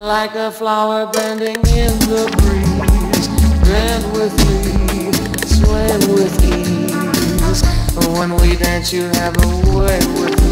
Like a flower bending in the breeze Bend with me, swim with ease. When we dance you have a way with me